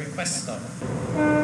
request stop.